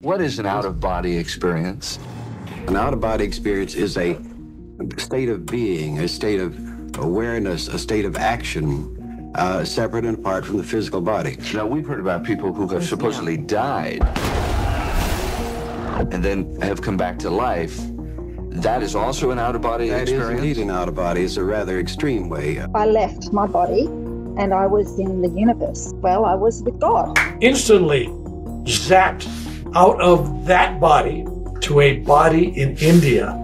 What is an out of body experience? An out of body experience is a state of being, a state of awareness, a state of action, uh, separate and apart from the physical body. Now, we've heard about people who have supposedly died and then have come back to life. That is also an out of body That is experience. indeed an out of body. It's a rather extreme way. I left my body and I was in the universe. Well, I was with God. instantly zapped out of that body to a body in India.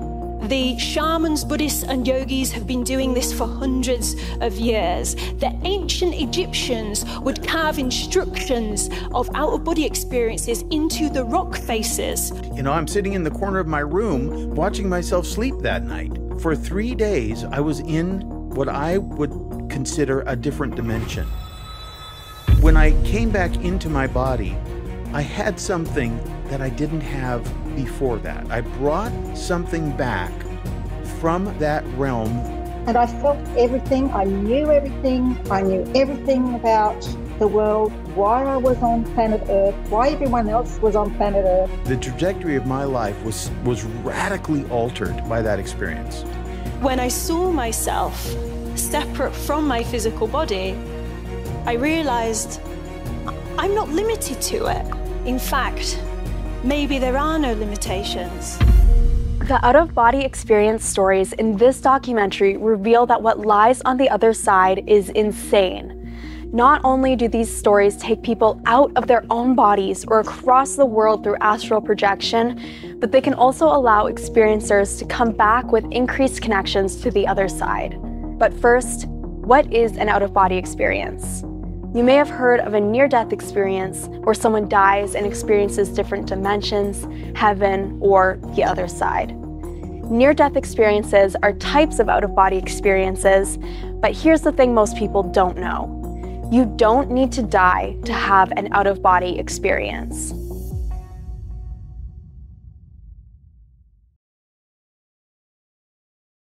The shamans, Buddhists, and yogis have been doing this for hundreds of years. The ancient Egyptians would carve instructions of out of body experiences into the rock faces. You know, I'm sitting in the corner of my room watching myself sleep that night. For three days, I was in what I would consider a different dimension. When I came back into my body, I had something that I didn't have before that. I brought something back from that realm. And I felt everything. I knew everything. I knew everything about the world, why I was on planet Earth, why everyone else was on planet Earth. The trajectory of my life was, was radically altered by that experience. When I saw myself separate from my physical body, I realized I'm not limited to it. In fact, maybe there are no limitations. The out of body experience stories in this documentary reveal that what lies on the other side is insane. Not only do these stories take people out of their own bodies or across the world through astral projection, but they can also allow experiencers to come back with increased connections to the other side. But first, what is an out of body experience? You may have heard of a near death experience where someone dies and experiences different dimensions, heaven, or the other side. Near death experiences are types of out of body experiences, but here's the thing most people don't know you don't need to die to have an out of body experience.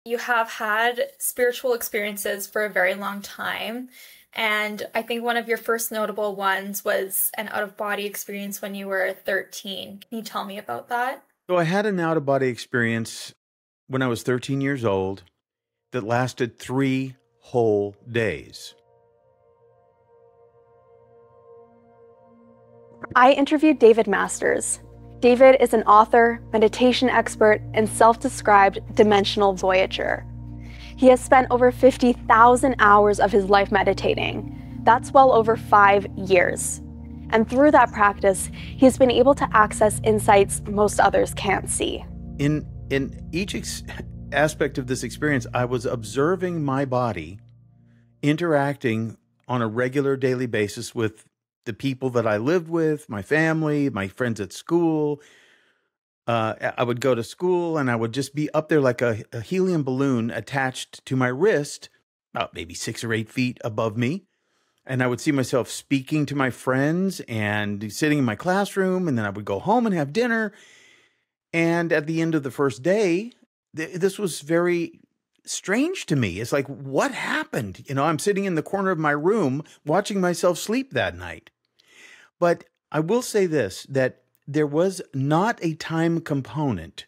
You have had spiritual experiences for a very long time. And I think one of your first notable ones was an out of body experience when you were 13. Can you tell me about that? So I had an out of body experience when I was 13 years old that lasted three whole days. I interviewed David Masters. David is an author, meditation expert, and self described dimensional voyager. He has spent over 50,000 hours of his life meditating. That's well over five years. And through that practice, he has been able to access insights most others can't see. In in each ex- aspect of this experience, I was observing my body interacting on a regular daily basis with the people that I lived with, my family, my friends at school. Uh, I would go to school and I would just be up there like a, a helium balloon attached to my wrist, about maybe six or eight feet above me. And I would see myself speaking to my friends and sitting in my classroom. And then I would go home and have dinner. And at the end of the first day, th- this was very strange to me. It's like, what happened? You know, I'm sitting in the corner of my room watching myself sleep that night. But I will say this that there was not a time component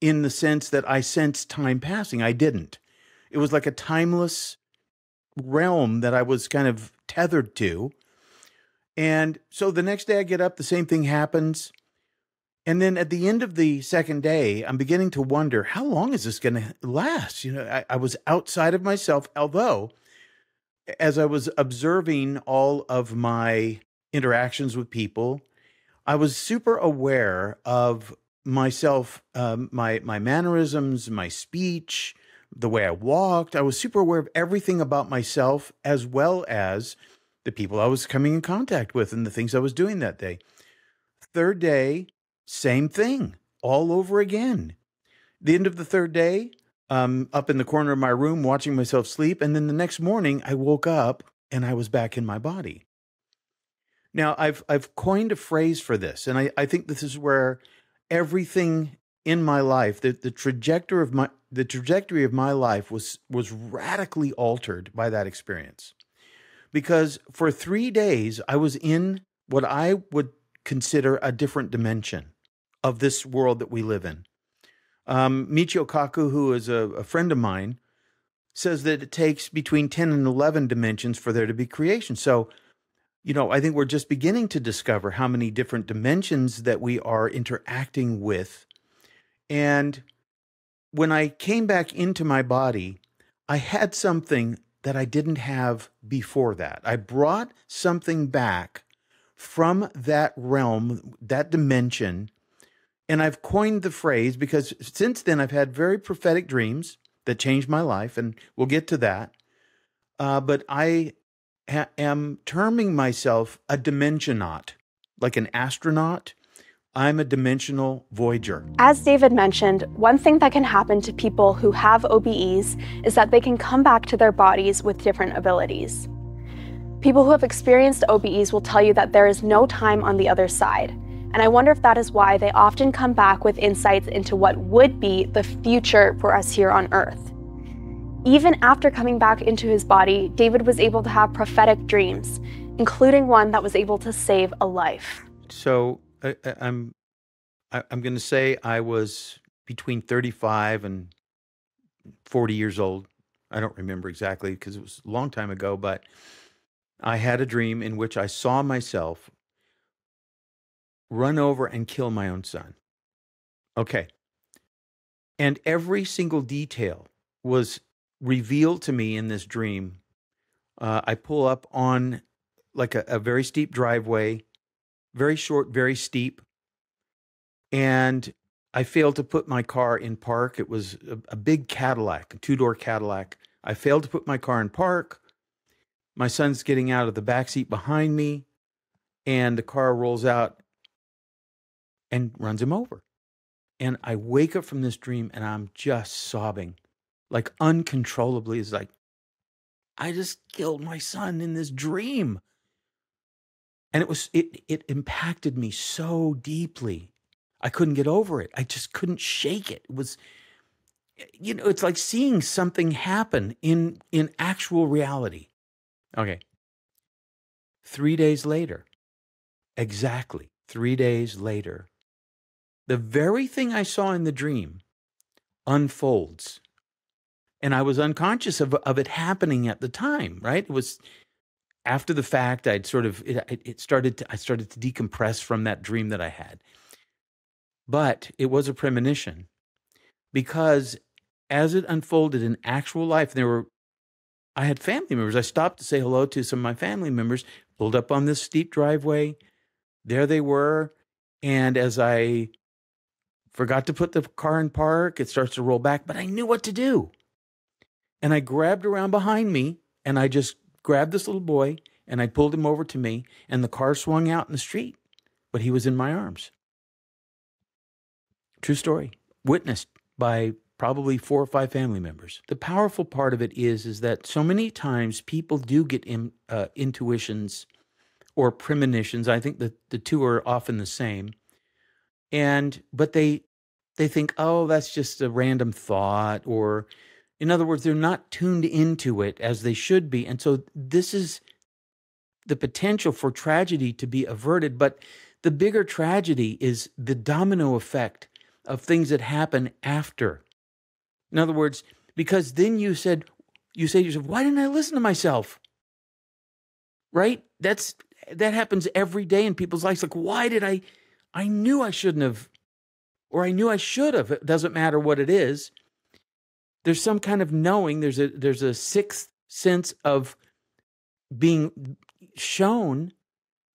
in the sense that I sensed time passing. I didn't. It was like a timeless realm that I was kind of tethered to. And so the next day I get up, the same thing happens. And then at the end of the second day, I'm beginning to wonder how long is this going to last? You know, I, I was outside of myself, although as I was observing all of my interactions with people, I was super aware of myself, um, my my mannerisms, my speech, the way I walked. I was super aware of everything about myself as well as the people I was coming in contact with and the things I was doing that day. Third day, same thing, all over again. The end of the third day, um, up in the corner of my room watching myself sleep, and then the next morning I woke up and I was back in my body. Now I've I've coined a phrase for this, and I, I think this is where everything in my life, the, the trajectory of my the trajectory of my life was was radically altered by that experience. Because for three days I was in what I would consider a different dimension of this world that we live in. Um, Michio Kaku, who is a, a friend of mine, says that it takes between 10 and 11 dimensions for there to be creation. So, you know, I think we're just beginning to discover how many different dimensions that we are interacting with. And when I came back into my body, I had something that I didn't have before that. I brought something back from that realm, that dimension. And I've coined the phrase because since then I've had very prophetic dreams that changed my life, and we'll get to that. Uh, but I ha- am terming myself a dimensionaut, like an astronaut. I'm a dimensional voyager. As David mentioned, one thing that can happen to people who have OBEs is that they can come back to their bodies with different abilities. People who have experienced OBEs will tell you that there is no time on the other side. And I wonder if that is why they often come back with insights into what would be the future for us here on Earth. Even after coming back into his body, David was able to have prophetic dreams, including one that was able to save a life. So I, I'm I, I'm going to say I was between 35 and 40 years old. I don't remember exactly because it was a long time ago, but I had a dream in which I saw myself run over and kill my own son. Okay. And every single detail was revealed to me in this dream. Uh, I pull up on like a, a very steep driveway very short, very steep. And I failed to put my car in park. It was a, a big Cadillac, a two door Cadillac. I failed to put my car in park. My son's getting out of the back seat behind me, and the car rolls out and runs him over. And I wake up from this dream and I'm just sobbing, like uncontrollably. is like, I just killed my son in this dream. And it was it it impacted me so deeply. I couldn't get over it. I just couldn't shake it. It was eh, you know it's like seeing something happen in in actual reality. Okay. 3 days later. Exactly. 3 days later. The very thing i saw in the dream unfolds and i was unconscious of, of it happening at the time right it was after the fact, I'd sort of it, it started to I started to decompress from that dream that I had. But it was a premonition because as it unfolded in actual life, there were I had family members. I stopped to say hello to some of my family members, pulled up on this steep driveway. There they were. And as I forgot to put the car in park, it starts to roll back, but I knew what to do. And I grabbed around behind me and I just grabbed this little boy and I pulled him over to me, and the car swung out in the street, but he was in my arms. True story. Witnessed by probably four or five family members. The powerful part of it is is that so many times people do get in, uh, intuitions or premonitions. I think that the two are often the same. And but they they think, "Oh, that's just a random thought or in other words, they're not tuned into it as they should be. And so this is the potential for tragedy to be averted. But the bigger tragedy is the domino effect of things that happen after. In other words, because then you said, you say to yourself, why didn't I listen to myself? Right? That's that happens every day in people's lives. Like, why did I I knew I shouldn't have, or I knew I should have. It doesn't matter what it is there's some kind of knowing there's a there's a sixth sense of being shown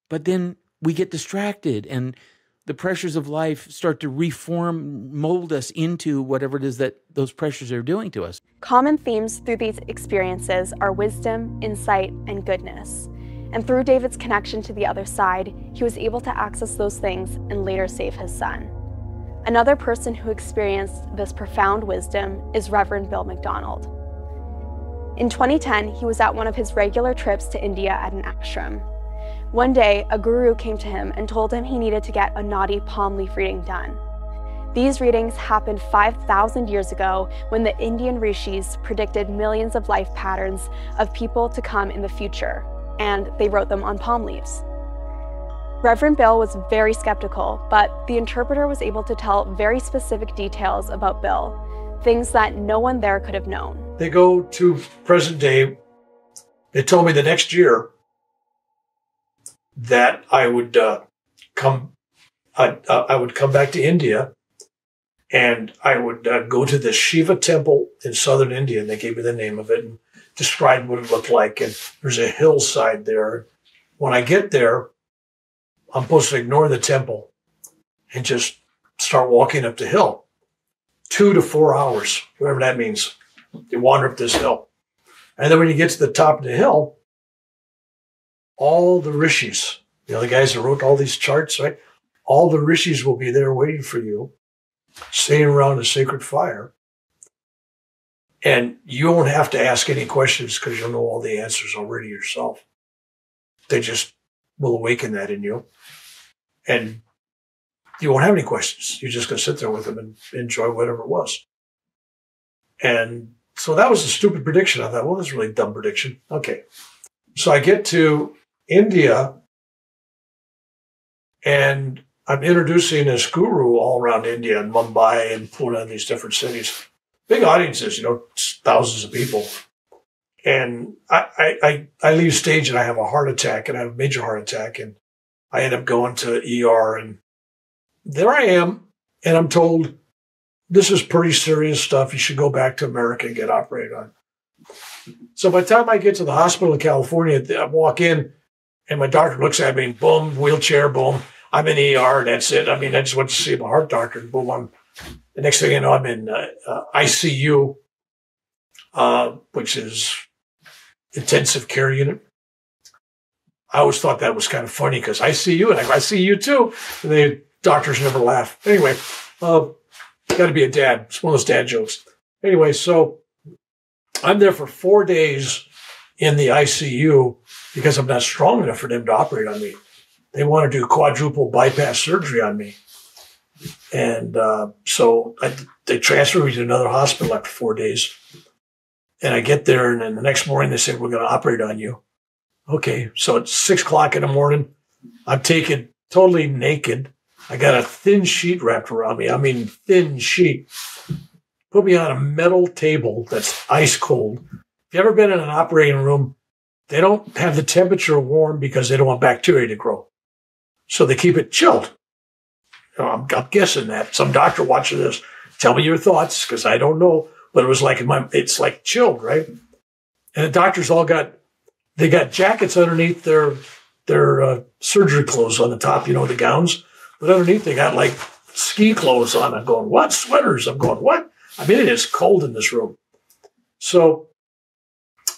but then we get distracted and the pressures of life start to reform mold us into whatever it is that those pressures are doing to us. Common themes through these experiences are wisdom insight and goodness. And through david's connection to the other side he was able to access those things and later save his son Another person who experienced this profound wisdom is Reverend Bill McDonald. In 2010, he was at one of his regular trips to India at an ashram. One day, a guru came to him and told him he needed to get a Nadi palm leaf reading done. These readings happened 5,000 years ago when the Indian rishis predicted millions of life patterns of people to come in the future, and they wrote them on palm leaves. Reverend Bill was very skeptical, but the interpreter was able to tell very specific details about Bill, things that no one there could have known. They go to present day. They told me the next year that I would uh, come, I, uh, I would come back to India, and I would uh, go to the Shiva temple in southern India. And they gave me the name of it and described what it looked like. And there's a hillside there. When I get there, I'm supposed to ignore the temple and just start walking up the hill. Two to four hours, whatever that means. You wander up this hill. And then when you get to the top of the hill, all the rishis, you know, the guys that wrote all these charts, right? All the rishis will be there waiting for you, sitting around a sacred fire. And you won't have to ask any questions because you'll know all the answers already yourself. They just will awaken that in you. And you won't have any questions. You're just going to sit there with them and enjoy whatever it was. And so that was a stupid prediction. I thought, well, that's a really dumb prediction. Okay. So I get to India and I'm introducing this guru all around India and Mumbai and Pune and these different cities. Big audiences, you know, thousands of people. And I, I, I leave stage and I have a heart attack and I have a major heart attack and I end up going to ER and there I am. And I'm told this is pretty serious stuff. You should go back to America and get operated on. So by the time I get to the hospital in California, I walk in and my doctor looks at me boom, wheelchair, boom. I'm in ER. That's it. I mean, I just went to see my heart doctor and boom, I'm, the next thing you know, I'm in uh, uh, ICU, uh, which is intensive care unit. I always thought that was kind of funny because I see you and I, I see you too. And the doctors never laugh. Anyway, uh, got to be a dad. It's one of those dad jokes. Anyway, so I'm there for four days in the ICU because I'm not strong enough for them to operate on me. They want to do quadruple bypass surgery on me. And uh, so I, they transferred me to another hospital after four days. And I get there, and then the next morning they say, We're going to operate on you. Okay. So it's six o'clock in the morning. I'm taken totally naked. I got a thin sheet wrapped around me. I mean, thin sheet. Put me on a metal table that's ice cold. If you've ever been in an operating room, they don't have the temperature warm because they don't want bacteria to grow. So they keep it chilled. You know, I'm, I'm, guessing that some doctor watching this, tell me your thoughts because I don't know. But it was like my, it's like chilled, right? And the doctors all got they got jackets underneath their their uh, surgery clothes on the top, you know, the gowns. But underneath they got like ski clothes on. I'm going, what? Sweaters. I'm going, what? I mean, it is cold in this room. So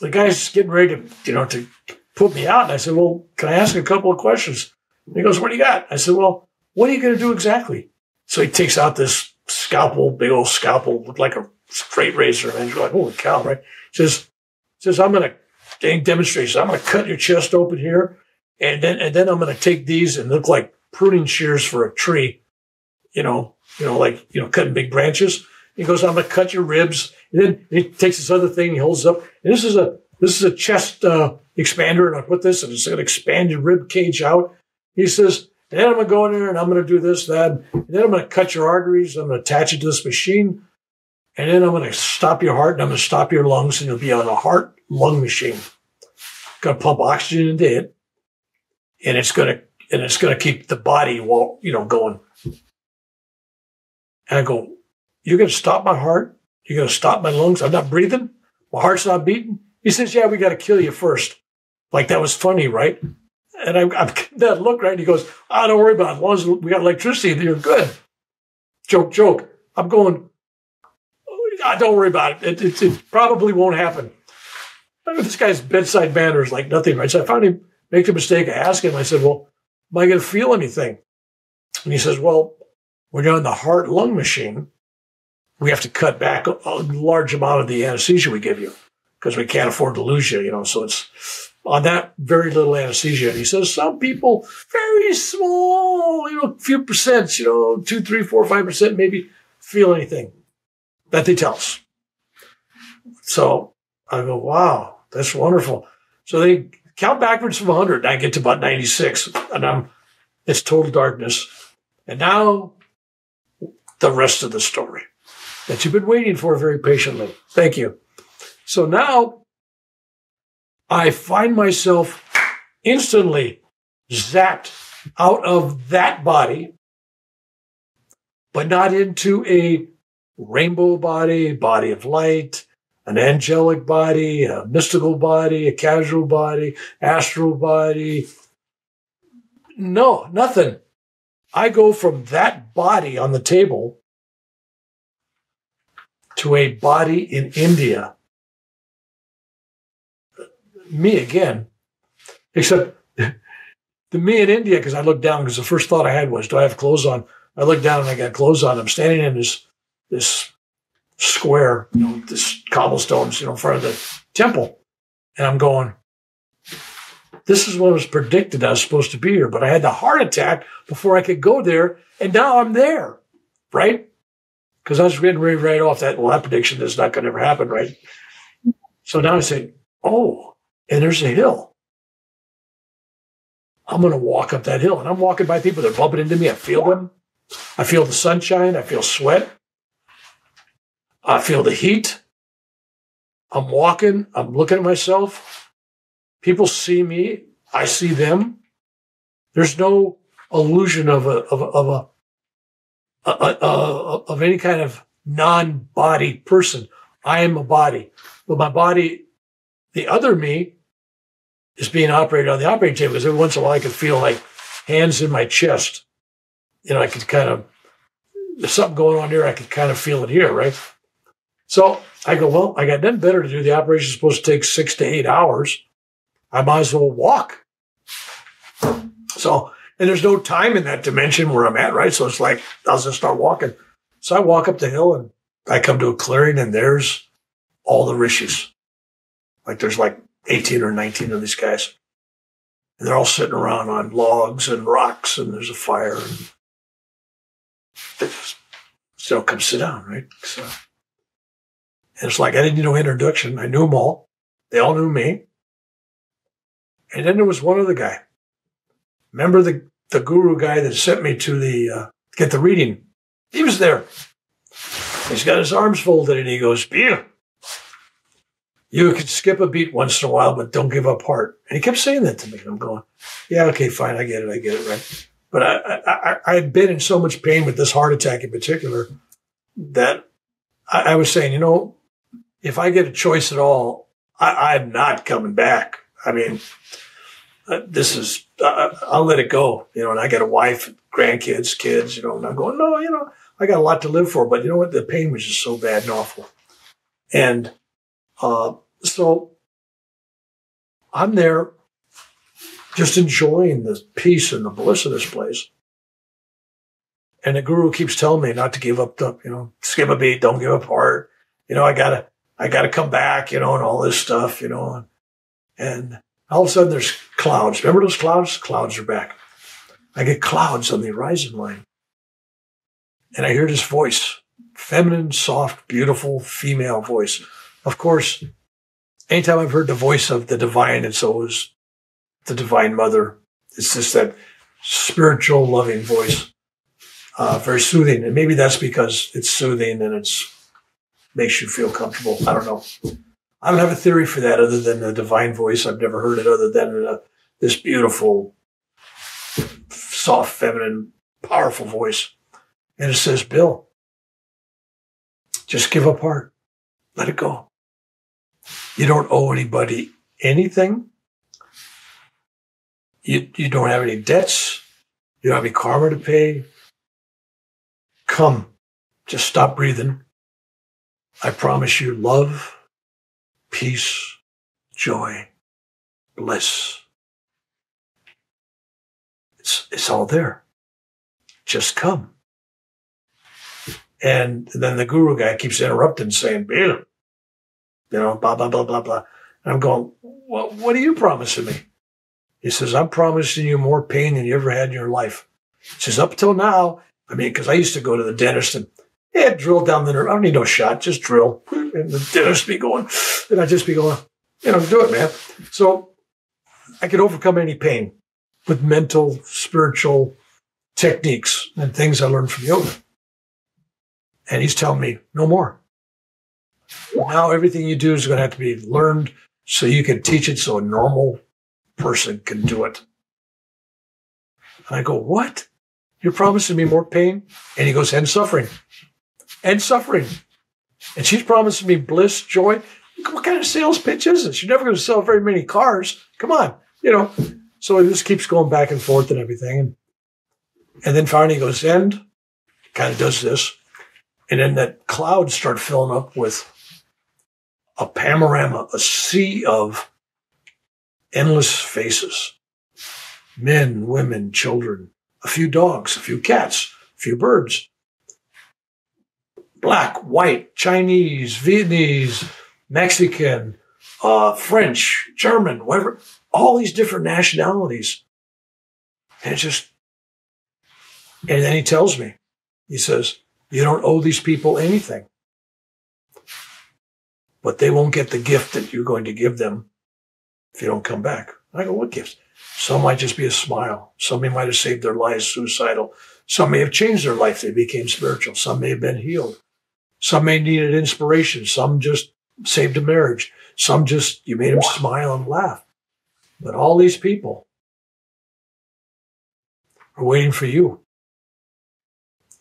the guy's getting ready to, you know, to put me out. And I said, well, can I ask a couple of questions? And he goes, what do you got? I said, well, what are you going to do exactly? So he takes out this scalpel, big old scalpel, looked like a straight razor. And he's like, holy cow, right? He says, says, I'm going to demonstration. I'm going to cut your chest open here, and then and then I'm going to take these and look like pruning shears for a tree, you know, you know, like you know, cutting big branches. He goes, I'm going to cut your ribs. And then he takes this other thing, he holds up, and this is a this is a chest uh, expander, and I put this, and it's going to expand your rib cage out. He says, and then I'm going to go in there, and I'm going to do this, that, and then I'm going to cut your arteries. I'm going to attach it to this machine, and then I'm going to stop your heart, and I'm going to stop your lungs, and you'll be on a heart lung machine. Going to pump oxygen into it, and it's going to and it's going to keep the body, well, you know, going. And I go, you're going to stop my heart? You're going to stop my lungs? I'm not breathing. My heart's not beating. He says, yeah, we got to kill you first. Like that was funny, right? And I, I'm that look right. And he goes, oh, don't worry about it. As long as we got electricity, you're good. Joke, joke. I'm going, oh, don't worry about it. It, it. it probably won't happen this guy's bedside manner is like nothing, right? So I finally make the mistake. I ask him, I said, well, am I going to feel anything? And he says, well, when you're on the heart lung machine, we have to cut back a, large amount of the anesthesia we give you because we can't afford to lose you, you know. So it's on that very little anesthesia. And he says, some people, very small, you know, few percent, you know, two, three, four, five percent, maybe feel anything that they tell us. So I go, wow, that's wonderful. So they count backwards from 100. and I get to about 96, and I'm It's total darkness. And now the rest of the story that you've been waiting for very patiently. Thank you. So now I find myself instantly zapped out of that body, but not into a rainbow body, body of light, an angelic body, a mystical body, a causal body, astral body. No, nothing. I go from that body on the table to a body in India. Me again, except the me in India, because I looked down, because the first thought I had was, do I have clothes on? I looked down and I got clothes on. I'm standing in this this square, you know, this cobblestones, you know, in front of the temple. And I'm going, this is what was predicted I was supposed to be here. But I had the heart attack before I could go there. And now I'm there, right? Because I was getting ready write off that, well, that prediction is not going to ever happen, right? So now I say, oh, and there's a hill. I'm going to walk up that hill. And I'm walking by people, they're bumping into me. I feel them. I feel the sunshine. I feel sweat. I feel the heat. I'm walking. I'm looking at myself. People see me. I see them. There's no illusion of a, of a, of a, a, a of any kind of non-body person. I am a body, but my body, the other me is being operated on the operating table because every once in a while I could feel like hands in my chest. You know, I could kind of, there's something going on here. I could kind of feel it here, right? So I go, well, I got nothing better to do. The operation's supposed to take six to eight hours. I might as well walk. So, and there's no time in that dimension where I'm at, right? So it's like, I'll just start walking. So I walk up the hill and I come to a clearing and there's all the rishis. Like there's like 18 or 19 of these guys. And they're all sitting around on logs and rocks and there's a fire. And so come sit down, right? So and it's like I didn't need no introduction. I knew them all. They all knew me. And then there was one other guy. Remember the, the guru guy that sent me to the uh, get the reading? He was there. He's got his arms folded and he goes, Bill, you can skip a beat once in a while, but don't give up heart. And he kept saying that to me. And I'm going, yeah, okay, fine. I get it. I get it. Right. But I, I, I had been in so much pain with this heart attack in particular that I, I was saying, you know, if I get a choice at all, I, am not coming back. I mean, uh, this is, uh, I'll let it go, you know, and I got a wife, grandkids, kids, you know, and I'm going, no, you know, I got a lot to live for, but you know what? The pain was just so bad and awful. And, uh, so I'm there just enjoying the peace and the bliss of this place. And the guru keeps telling me not to give up the, you know, skip a beat, don't give up heart. You know, I gotta, I got to come back, you know, and all this stuff, you know. And all of a sudden there's clouds. Remember those clouds? Clouds are back. I get clouds on the horizon line. And I hear this voice, feminine, soft, beautiful female voice. Of course, anytime I've heard the voice of the divine, it's always the divine mother. It's just that spiritual, loving voice. Uh, very soothing. And maybe that's because it's soothing and it's makes you feel comfortable. I don't know. I don't have a theory for that other than the divine voice. I've never heard it other than a, this beautiful, soft, feminine, powerful voice. And it says, Bill, just give up heart. Let it go. You don't owe anybody anything. You, you don't have any debts. You don't have any karma to pay. Come, just stop breathing I promise you love, peace, joy, bliss. It's, it's all there. Just come. And then the guru guy keeps interrupting, saying, Bill, you know, blah, blah, blah, blah, blah. And I'm going, well, what are you promising me? He says, I'm promising you more pain than you ever had in your life. He says, up till now, I mean, because I used to go to the dentist and yeah, drill down the nerve. I don't need no shot, just drill. And the dentist be going, and I'd just be going, you know, do it, man. So I could overcome any pain. with mental, spiritual techniques and things I learned from yoga. And he's telling me, no more. Now everything you do is going to have to be learned so you can teach it so a normal person can do it. And I go, what? You're promising me more pain? And he goes, and suffering. And suffering. And she's promising me bliss, joy. What kind of sales pitch is this? You're never going to sell very many cars. Come on. You know, so it just keeps going back and forth and everything. And, and then finally he goes, end, kind of does this. And then that cloud start filling up with a panorama, a sea of endless faces men, women, children, a few dogs, a few cats, a few birds. Black, white, Chinese, Vietnamese, Mexican, uh, French, German, whatever, all these different nationalities. And it just, and then he tells me, he says, you don't owe these people anything but they won't get the gift that you're going to give them if you don't come back. I go, what gifts? Some might just be a smile. Somebody might have saved their lives suicidal. Some may have changed their life. They became spiritual. Some may have been healed. Some may needed inspiration. Some just saved a marriage. Some just, you made them smile and laugh. But all these people are waiting for you.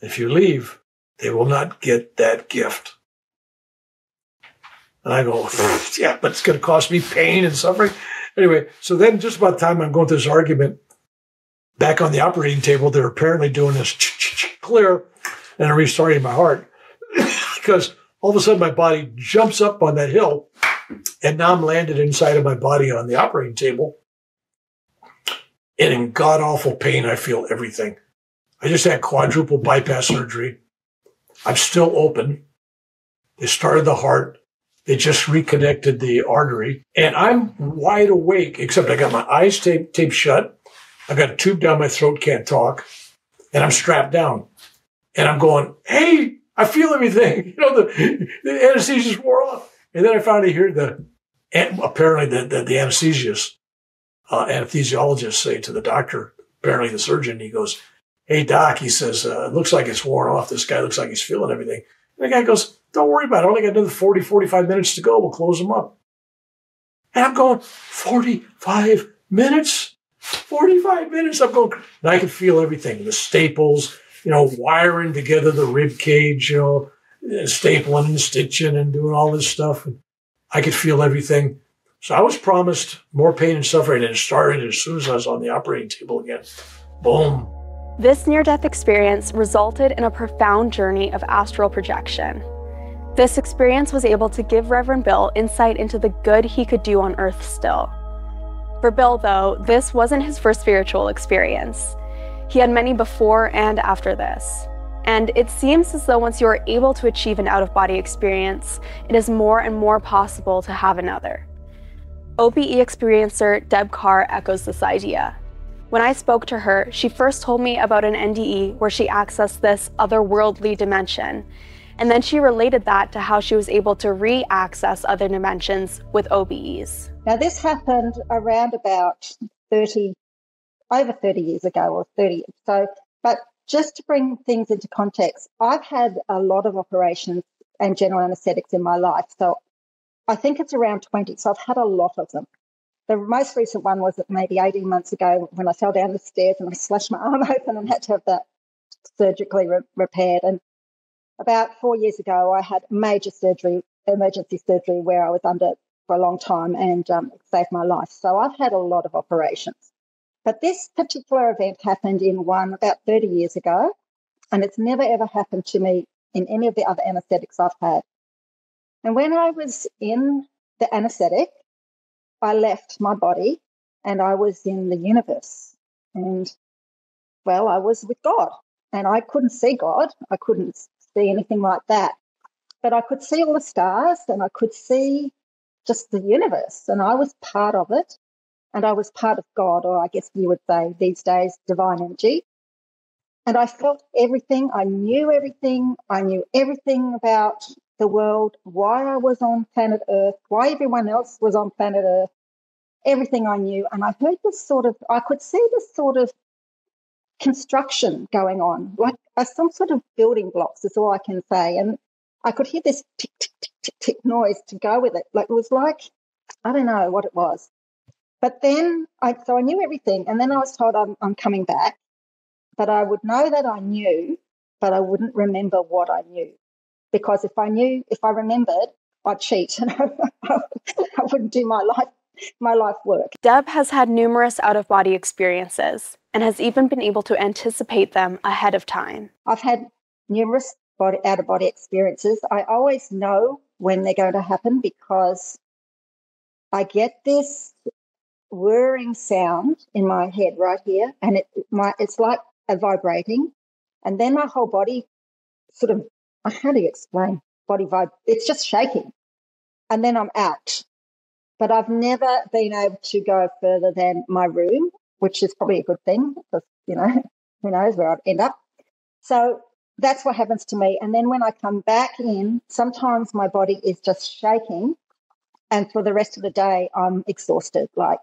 If you leave, they will not get that gift. And I go, yeah, but it's going to cost me pain and suffering. Anyway, so then just about the time I'm going through this argument, back on the operating table, they're apparently doing this clear and I'm restarting my heart because all of a sudden my body jumps up on that hill and now I'm landed inside of my body on the operating table. And in god awful pain, I feel everything. I just had quadruple bypass surgery. I'm still open. They started the heart. They just reconnected the artery. And I'm wide awake, except I got my eyes taped, taped shut. I've got a tube down my throat, can't talk. And I'm strapped down. And I'm going, hey, I feel everything. You know, the, the anesthesia wore off. And then I finally hear the, apparently the, the, the anesthesiologist, uh, anesthesiologist say to the doctor, apparently the surgeon, he goes, hey, doc, he says, uh, it looks like it's worn off. This guy looks like he's feeling everything. And the guy goes, don't worry about it. I only got another 40, 45 minutes to go. We'll close him up. And I'm going, 45 minutes? 45 minutes. I'm going, and I can feel everything. The staples, you know, wiring together the rib cage, you know, uh, stapling and stitching and doing all this stuff. And I could feel everything. So I was promised more pain and suffering, and it started as soon as I was on the operating table again. Boom. This near death experience resulted in a profound journey of astral projection. This experience was able to give Reverend Bill insight into the good he could do on Earth still. For Bill, though, this wasn't his first spiritual experience. He had many before and after this. And it seems as though once you are able to achieve an out of body experience, it is more and more possible to have another. OBE experiencer Deb Carr echoes this idea. When I spoke to her, she first told me about an NDE where she accessed this otherworldly dimension and then she related that to how she was able to re access other dimensions with OBEs. Now, this happened around about 30, over 30 years ago, or 30. So, but just to bring things into context, I've had a lot of operations and general anesthetics in my life. So I think it's around 20. So I've had a lot of them. The most recent one was maybe 18 months ago when I fell down the stairs and I slashed my arm open and had to have that surgically re- repaired. And about four years ago, I had major surgery, emergency surgery, where I was under for a long time and um, saved my life. So I've had a lot of operations. But this particular event happened in one about 30 years ago, and it's never ever happened to me in any of the other anesthetics I've had. And when I was in the anesthetic, I left my body and I was in the universe. And well, I was with God and I couldn't see God. I couldn't see anything like that. But I could see all the stars and I could see just the universe, and I was part of it. And I was part of God, or I guess you would say these days, divine energy. And I felt everything. I knew everything. I knew everything about the world, why I was on planet Earth, why everyone else was on planet Earth. everything I knew. And I heard this sort of, I could see this sort of construction going on, like some sort of building blocks, is all I can say. And I could hear this tick, tick, tick, tick, tick noise to go with it. Like it was like, I don't know what it was. But then I, so I knew everything. And then I was told I'm, I'm coming back, but I would know that I knew, but I wouldn't remember what I knew. Because if I knew, if I remembered, I'd cheat and I, I wouldn't do my life my life work. Deb has had numerous out of body experiences and has even been able to anticipate them ahead of time. I've had numerous body, out of body experiences. I always know when they're going to happen because I get this whirring sound in my head right here, and it my it's like a vibrating, and then my whole body sort of how do you explain body vibe? It's just shaking, and then I'm out. But I've never been able to go further than my room, which is probably a good thing because you know who knows where I'd end up. So that's what happens to me. And then when I come back in, sometimes my body is just shaking. And for the rest of the day, I'm exhausted. Like,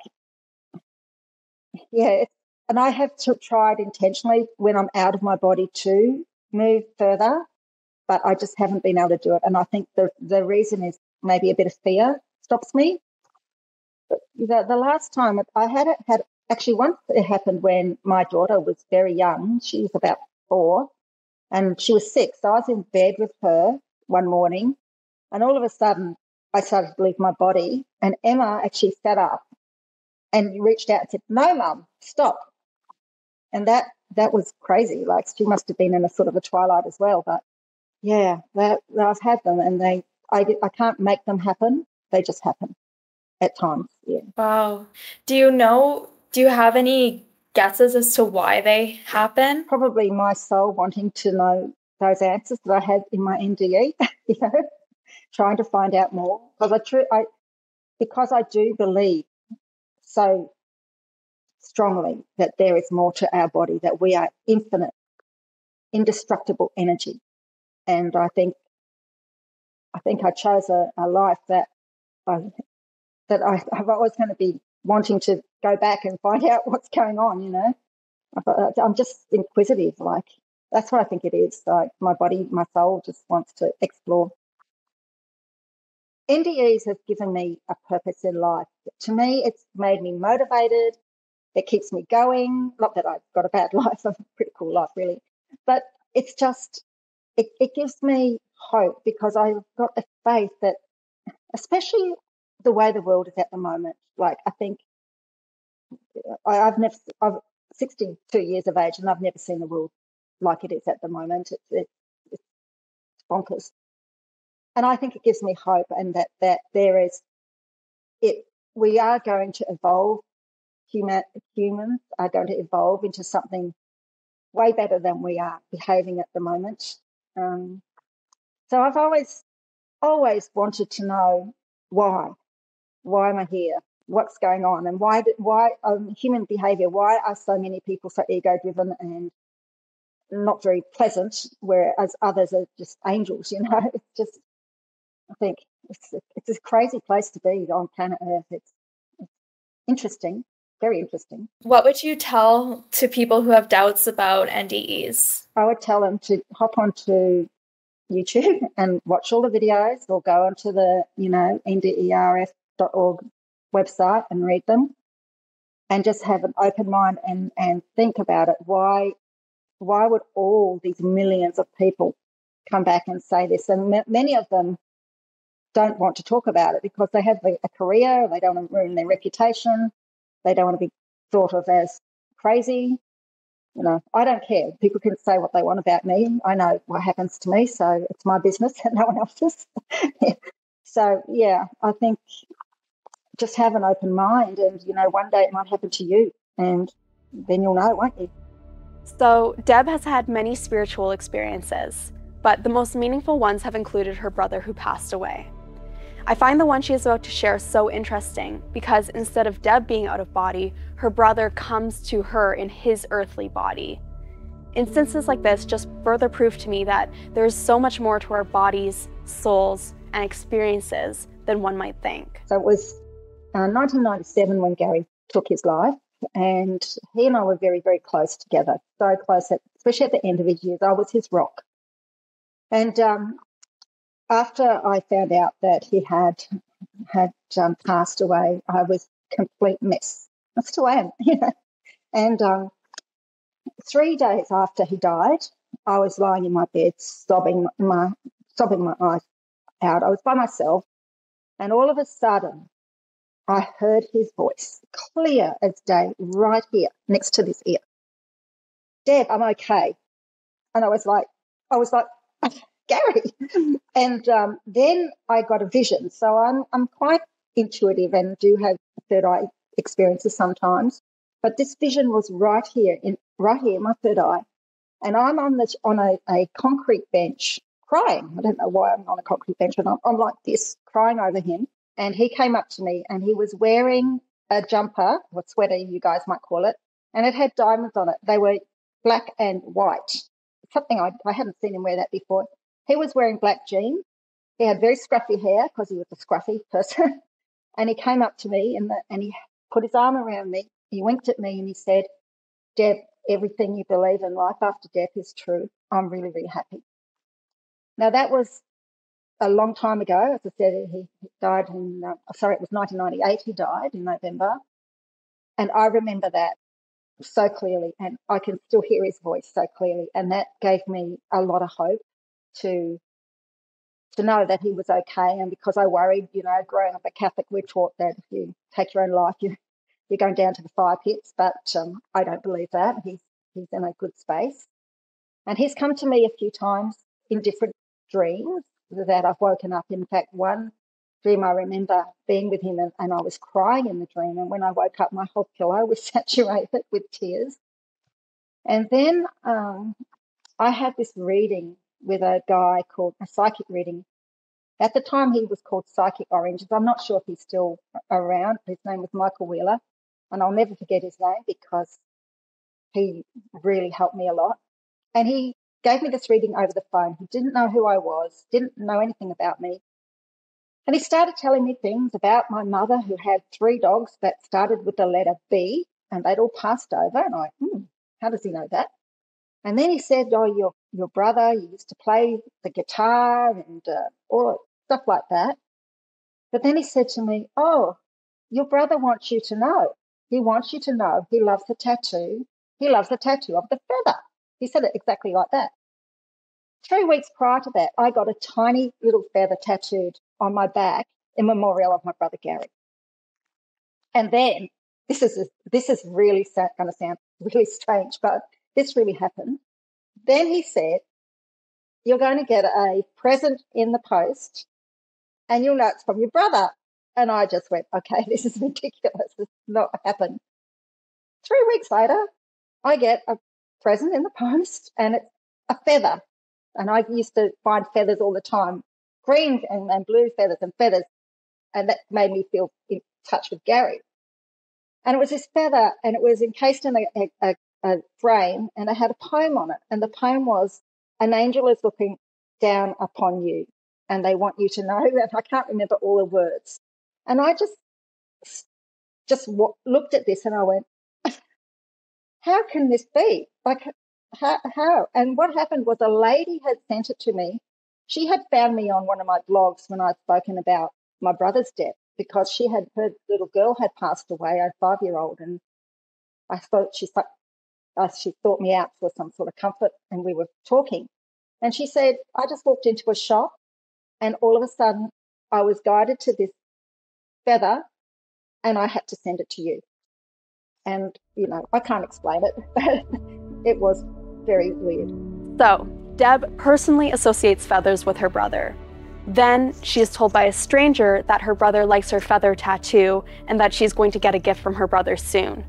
yeah. And I have to, tried intentionally when I'm out of my body to move further, but I just haven't been able to do it. And I think the, the reason is maybe a bit of fear stops me. But the, the last time I had it, had actually once it happened when my daughter was very young. She was about four and she was sick. So I was in bed with her one morning, and all of a sudden, I started to leave my body. And Emma actually sat up and reached out and said, "No, Mum, stop." And that that was crazy. Like she must have been in a sort of a twilight as well. But yeah, that I've had them, and they I I can't make them happen. They just happen at times. Yeah. Wow. Do you know? Do you have any guesses as to why they happen? Probably my soul wanting to know those answers that I had in my NDE, you know, trying to find out more. Because I, tr- I, because I do believe so strongly that there is more to our body, that we are infinite, indestructible energy. And I think, I think I chose a, a life that I, that I, I'm always going to be wanting to go back and find out what's going on, you know. Uh, I'm just inquisitive, like that's what I think it is. Like my body, my soul just wants to explore. NDEs have given me a purpose in life. To me, it's made me motivated. It keeps me going. Not that I've got a bad life, I've a pretty cool life, really. But it's just, it, it gives me hope because I've got a faith that, especially the way the world is at the moment, like I think I, have never, I've 62 years of age and I've never seen the world like it is at the moment. It's, it, it's bonkers. And I think it gives me hope and that, that there is, it, we are going to evolve. Human, humans are going to evolve into something way better than we are behaving at the moment. Um, so I've always, always wanted to know why. Why am I here? what's going on and why why um, human behavior why are so many people so ego driven and not very pleasant whereas others are just angels you know it's just i think it's, it's a crazy place to be on planet earth it's, it's interesting very interesting what would you tell to people who have doubts about ndes i would tell them to hop onto youtube and watch all the videos or go onto the you know nderf.org website and read them and just have an open mind and, and think about it. Why, why would all these millions of people come back and say this? And m- many of them don't want to talk about it because they have a, career, they don't want to ruin their reputation, they don't want to be thought of as crazy. You know, I don't care. People can say what they want about me. I know what happens to me, so it's my business and no one else's. so yeah, I think just have an open mind and you know one day it might happen to you and then you'll know won't you so deb has had many spiritual experiences but the most meaningful ones have included her brother who passed away i find the one she is about to share so interesting because instead of deb being out of body her brother comes to her in his earthly body instances like this just further prove to me that there is so much more to our bodies souls and experiences than one might think so it was uh, 1997 when Gary took his life, and he and I were very, very close together. So close, especially at the end of his years. I was his rock. And um, after I found out that he had had um, passed away, I was complete mess. I still am, you know. And um, three days after he died, I was lying in my bed, sobbing my sobbing my eyes out. I was by myself, and all of a sudden, I heard his voice, clear as day, right here, next to this ear. Deb, I'm okay. And I was like, I was like, Gary. And um, then I got a vision. So I'm I'm quite intuitive and do have third eye experiences sometimes. But this vision was right here in right here, my third eye. And I'm on this on a, a concrete bench crying. I don't know why I'm on a concrete bench, but I'm, I'm like this, crying over him. And he came up to me and he was wearing a jumper, or sweater, you guys might call it, and it had diamonds on it. They were black and white. Something I, I hadn't seen him wear that before. He was wearing black jeans. He had very scruffy hair because he was a scruffy person. and he came up to me and, the, and he put his arm around me. He winked at me and he said, Deb, everything you believe in life after death is true. I'm really, really happy. Now, that was a long time ago. As I said, he died in, uh, sorry, it was 1998 he died in November. And I remember that so clearly, and I can still hear his voice so clearly. And that gave me a lot of hope to to know that he was okay. And because I worried, you know, growing up a Catholic, we're taught that if you take your own life, you you're going down to the fire pits. But um, I don't believe that. He's he's in a good space, and he's come to me a few times in different dreams that I've woken up. In fact, one dream I remember being with him and, and I was crying in the dream. And when I woke up, my whole pillow was saturated with tears. And then um, I had this reading with a guy called a psychic reading. At the time, he was called Psychic Oranges. I'm not sure if he's still around. His name was Michael Wheeler, and I'll never forget his name because he really helped me a lot. And he gave me this reading over the phone. He didn't know who I was, didn't know anything about me. And he started telling me things about my mother who had three dogs that started with the letter B and they'd all passed over. And I, hmm, how does he know that? And then he said, "Oh, your your brother used to play the guitar and uh, all stuff like that." But then he said to me, "Oh, your brother wants you to know. He wants you to know he loves the tattoo. He loves the tattoo of the feather." He said it exactly like that. Three weeks prior to that, I got a tiny little feather tattooed on my back in memorial of my brother Gary. And then this is this is really going to sound really strange, but this really happened. Then he said, You're going to get a present in the post and you'll know it's from your brother. And I just went, Okay, this is ridiculous. This not happened. Three weeks later, I get a present in the post and it's a feather. And I used to find feathers all the time green and, and blue feathers and feathers. And that made me feel in touch with Gary. And it was this feather and it was encased in a, a, a frame and it had a poem on it. And the poem was, An angel is looking down upon you and they want you to know that I can't remember all the words. And I just, just w- looked at this and I went, how can this be? Like, how, how? And what happened was a lady had sent it to me. She had found me on one of my blogs when I'd spoken about my brother's death because she had her little girl had passed away, a five year old, and I thought she uh, she thought me out for some sort of comfort and we were talking. And she said, I just walked into a shop and all of a sudden I was guided to this feather and I had to send it to you. And, you know, I can't explain it, but it was very weird. So, Deb personally associates feathers with her brother. Then she is told by a stranger that her brother likes her feather tattoo and that she's going to get a gift from her brother soon.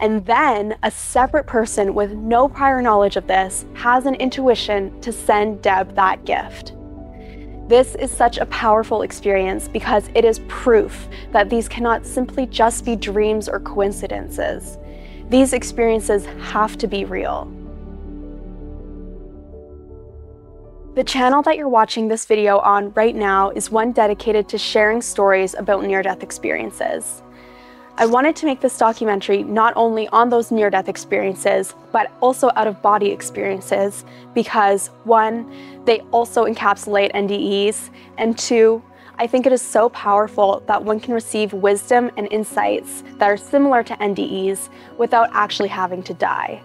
And then a separate person with no prior knowledge of this has an intuition to send Deb that gift. This is such a powerful experience because it is proof that these cannot simply just be dreams or coincidences. These experiences have to be real. The channel that you're watching this video on right now is one dedicated to sharing stories about near death experiences. I wanted to make this documentary not only on those near death experiences, but also out of body experiences because one, they also encapsulate NDEs, and two, I think it is so powerful that one can receive wisdom and insights that are similar to NDEs without actually having to die.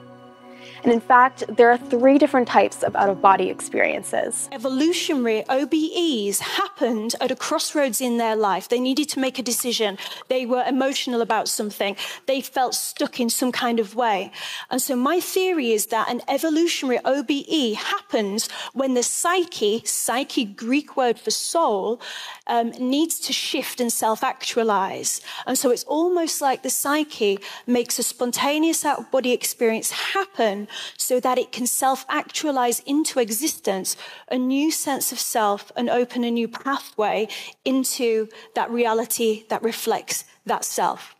And in fact, there are three different types of out of body experiences. Evolutionary OBEs happened at a crossroads in their life. They needed to make a decision. They were emotional about something. They felt stuck in some kind of way. And so my theory is that an evolutionary OBE happens when the psyche, psyche, Greek word for soul, um, needs to shift and self actualize. And so it's almost like the psyche makes a spontaneous out of body experience happen so that it can self actualize into existence a new sense of self and open a new pathway into that reality that reflects that self.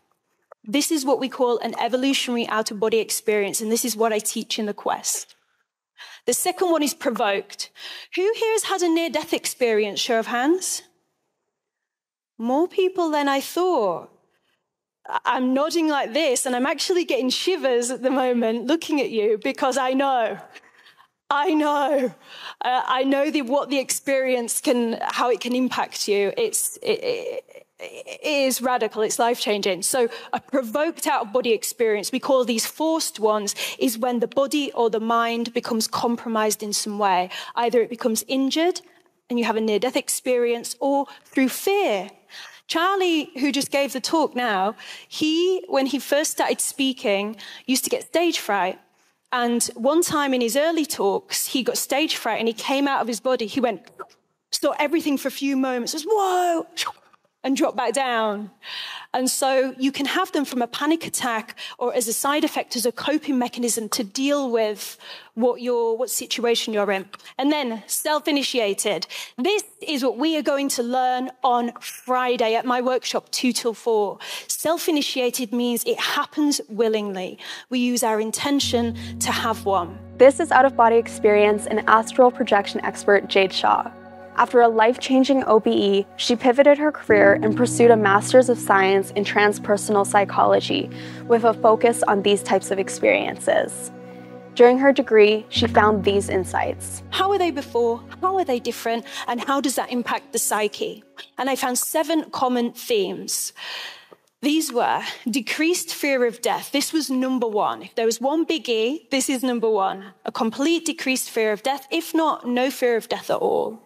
This is what we call an evolutionary out of body experience, and this is what I teach in the quest. The second one is provoked. Who here has had a near death experience? Show of hands. More people than I thought. I'm nodding like this, and I'm actually getting shivers at the moment looking at you because I know. I know. Uh, I know the, what the experience can, how it can impact you. It's, it, it, it is radical. It's life changing. So, a provoked out of body experience, we call these forced ones, is when the body or the mind becomes compromised in some way. Either it becomes injured and you have a near death experience, or through fear Charlie, who just gave the talk now, he, when he first started speaking, used to get stage fright. And one time in his early talks, he got stage fright and he came out of his body. He went, saw everything for a few moments, was, whoa, and drop back down. And so you can have them from a panic attack or as a side effect, as a coping mechanism to deal with what your, what situation you're in. And then self-initiated. This is what we are going to learn on Friday at my workshop, two till four. Self-initiated means it happens willingly. We use our intention to have one. This is out of body experience and astral projection expert Jade Shaw. After a life changing OBE, she pivoted her career and pursued a Master's of Science in Transpersonal Psychology with a focus on these types of experiences. During her degree, she found these insights. How were they before? How are they different? And how does that impact the psyche? And I found seven common themes. These were decreased fear of death. This was number one. If there was one biggie, this is number one. A complete decreased fear of death, if not, no fear of death at all.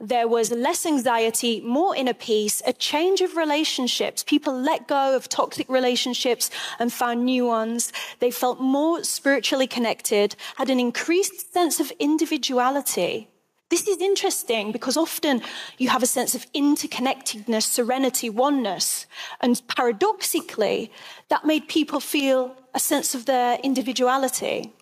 There was less anxiety, more inner peace, a change of relationships. People let go of toxic relationships and found new ones. They felt more spiritually connected, had an increased sense of individuality. This is interesting because often you have a sense of interconnectedness, serenity, oneness. And paradoxically, that made people feel a sense of their individuality.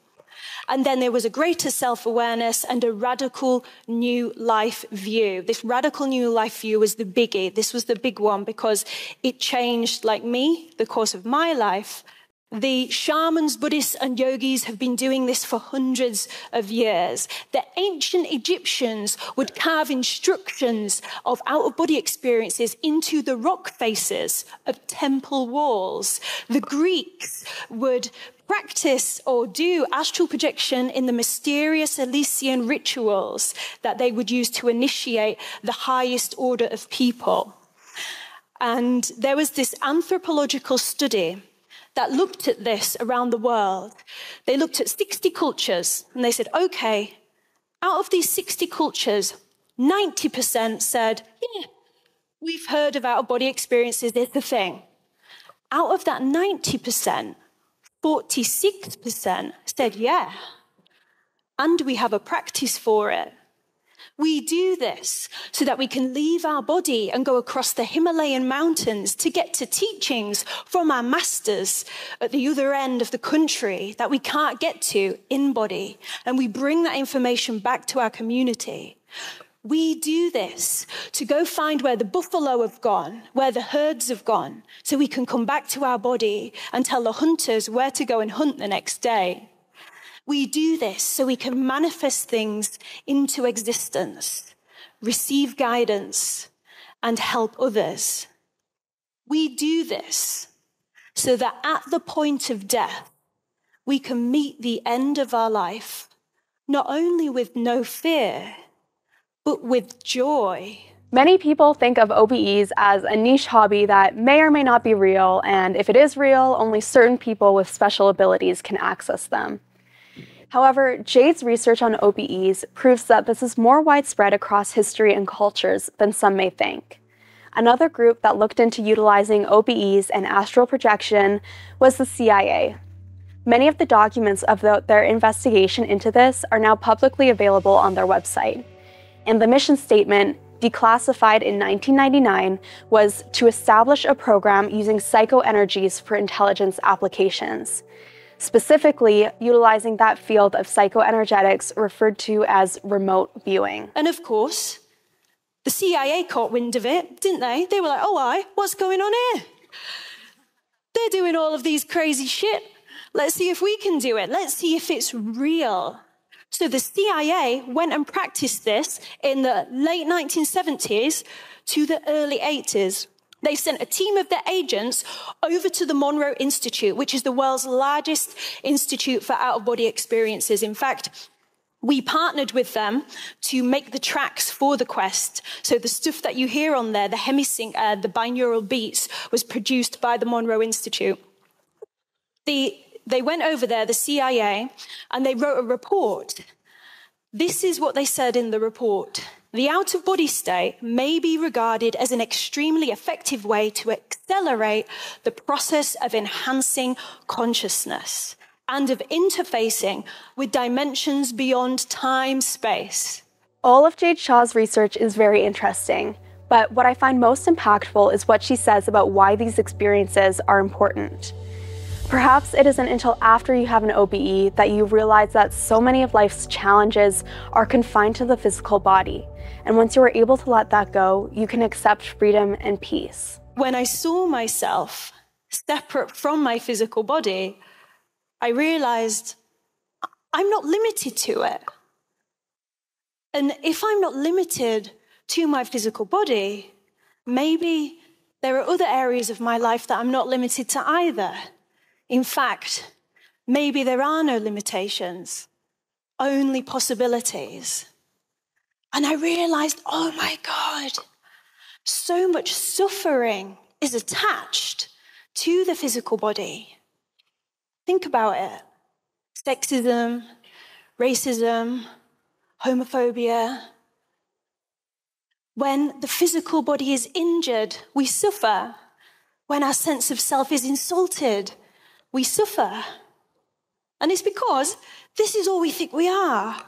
And then there was a greater self awareness and a radical new life view. This radical new life view was the biggie. This was the big one because it changed, like me, the course of my life. The shamans, Buddhists, and yogis have been doing this for hundreds of years. The ancient Egyptians would carve instructions of out of body experiences into the rock faces of temple walls. The Greeks would practice or do astral projection in the mysterious Elysian rituals that they would use to initiate the highest order of people. And there was this anthropological study that looked at this around the world. They looked at 60 cultures and they said, okay, out of these 60 cultures, 90% said, yeah, we've heard of out of body experiences, it's a thing. Out of that 90%, 46% said, yeah. And we have a practice for it. We do this so that we can leave our body and go across the Himalayan mountains to get to teachings from our masters at the other end of the country that we can't get to in body. And we bring that information back to our community. We do this to go find where the buffalo have gone, where the herds have gone, so we can come back to our body and tell the hunters where to go and hunt the next day. We do this so we can manifest things into existence, receive guidance, and help others. We do this so that at the point of death, we can meet the end of our life, not only with no fear, but with joy. Many people think of OBEs as a niche hobby that may or may not be real, and if it is real, only certain people with special abilities can access them. However, Jade's research on OBEs proves that this is more widespread across history and cultures than some may think. Another group that looked into utilizing OBEs and astral projection was the CIA. Many of the documents of the, their investigation into this are now publicly available on their website. And the mission statement, declassified in 1999, was to establish a program using psychoenergies for intelligence applications, specifically utilizing that field of psychoenergetics referred to as remote viewing. And of course, the CIA caught wind of it, didn't they? They were like, oh, I, what's going on here? They're doing all of these crazy shit. Let's see if we can do it. Let's see if it's real. So the CIA went and practiced this in the late 1970s to the early 80s. They sent a team of their agents over to the Monroe Institute, which is the world's largest institute for out of body experiences. In fact, we partnered with them to make the tracks for the quest. So the stuff that you hear on there, the Hemi-Sync, uh, the binaural beats, was produced by the Monroe Institute. The, they went over there, the CIA, and they wrote a report. This is what they said in the report. The out of body state may be regarded as an extremely effective way to accelerate the process of enhancing consciousness and of interfacing with dimensions beyond time space. All of Jade Shaw's research is very interesting, but what I find most impactful is what she says about why these experiences are important. Perhaps it isn't until after you have an OBE that you realize that so many of life's challenges are confined to the physical body. And once you are able to let that go, you can accept freedom and peace. When I saw myself separate from my physical body, I realized I'm not limited to it. And if I'm not limited to my physical body, maybe there are other areas of my life that I'm not limited to either. In fact, maybe there are no limitations, only possibilities. And I realized, oh my God, so much suffering is attached to the physical body. Think about it sexism, racism, homophobia. When the physical body is injured, we suffer. When our sense of self is insulted, we suffer. And it's because this is all we think we are